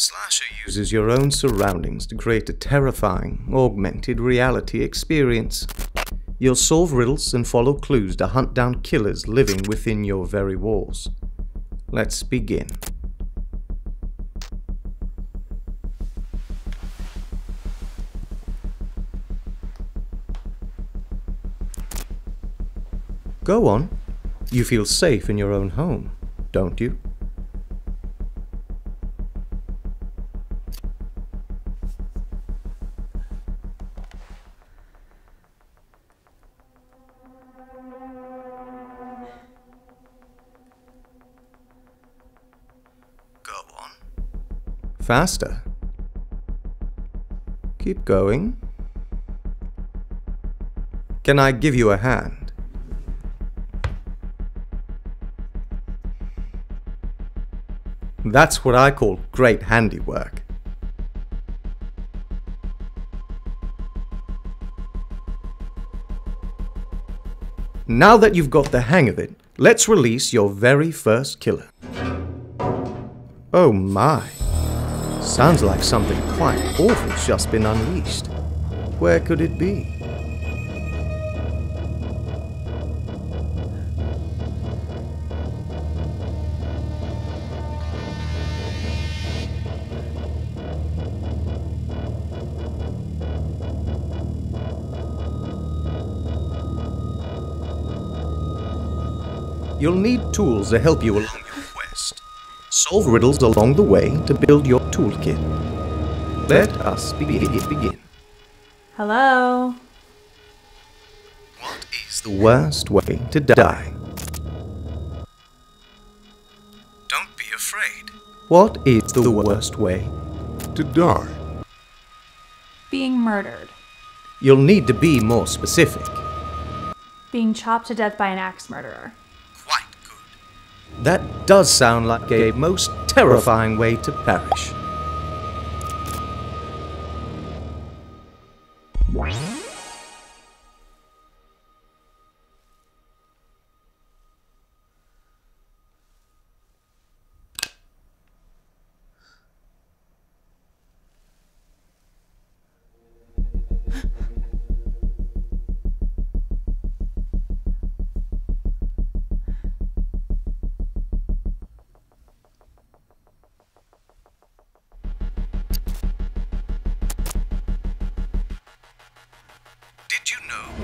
Slasher uses your own surroundings to create a terrifying, augmented reality experience. You'll solve riddles and follow clues to hunt down killers living within your very walls. Let's begin. Go on. You feel safe in your own home, don't you? Faster. Keep going. Can I give you a hand? That's what I call great handiwork. Now that you've got the hang of it, let's release your very first killer. Oh my. Sounds like something quite awful's just been unleashed. Where could it be? You'll need tools to help you along. Solve riddles along the way to build your toolkit. Let us begin. begin. Hello? What is the worst way to die? Don't be afraid. What is the worst way to die? Being murdered. You'll need to be more specific. Being chopped to death by an axe murderer. That does sound like a most terrifying way to perish.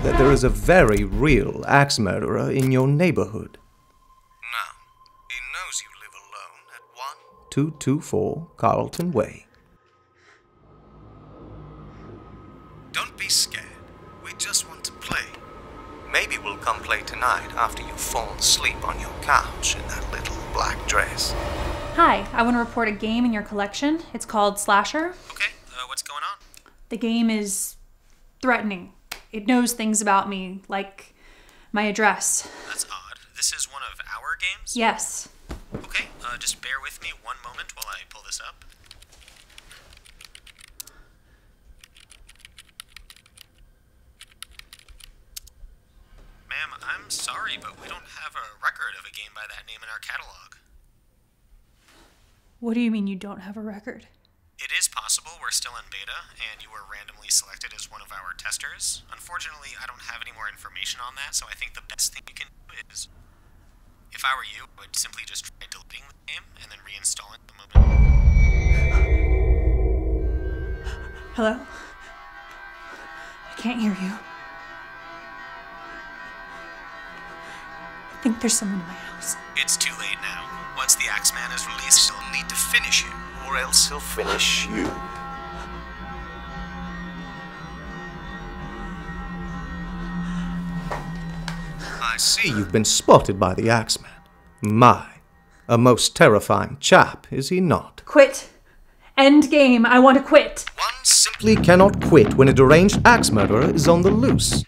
That there is a very real axe murderer in your neighborhood? No. He knows you live alone at 1224 Carlton Way. Don't be scared. We just want to play. Maybe we'll come play tonight after you've fallen asleep on your couch in that little black dress. Hi, I want to report a game in your collection. It's called Slasher. Okay, uh, what's going on? The game is threatening. It knows things about me, like my address. That's odd. This is one of our games? Yes. Okay, uh, just bear with me one moment while I pull this up. Ma'am, I'm sorry, but we don't have a record of a game by that name in our catalog. What do you mean you don't have a record? We're still in beta, and you were randomly selected as one of our testers. Unfortunately, I don't have any more information on that, so I think the best thing you can do is. If I were you, I would simply just try deleting the game and then reinstalling the moment. Hello? I can't hear you. I think there's someone in my house. It's too late now. Once the Axeman is released, you'll need to finish him, or else he'll finish you. I see you've been spotted by the Axeman. My, a most terrifying chap, is he not? Quit. End game. I want to quit. One simply cannot quit when a deranged axe murderer is on the loose.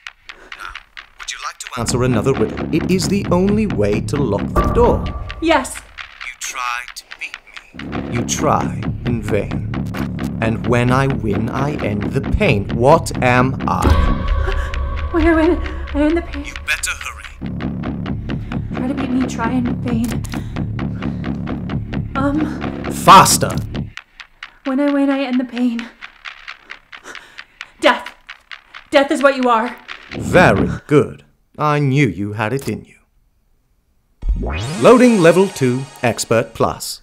Now, would you like to answer another riddle? It is the only way to lock the door. Yes. You try to beat me. You try in vain. And when I win, I end the pain. What am I? When I win, I end the pain. You better. Try to beat me, try in vain. Um, Faster! when I win, I end the pain. Death. Death is what you are. Very good. I knew you had it in you. Loading level 2 Expert Plus.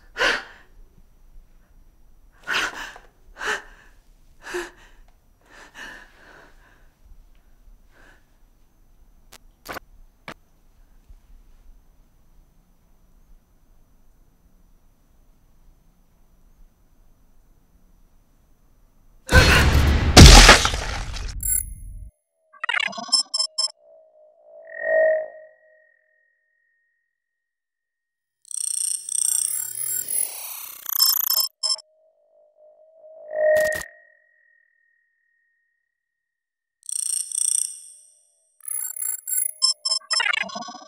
you